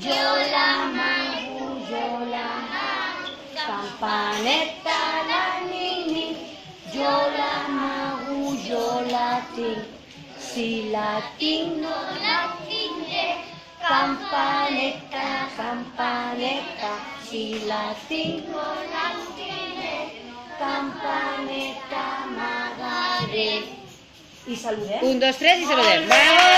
yo la mago, la campaneta la nini, yo la mago, yo la tin, si la tin no la tiene, campaneta, campaneta, si la tin no la tiene, campaneta magaré. Y saludem. Un, dos, tres y saludé. Bravo!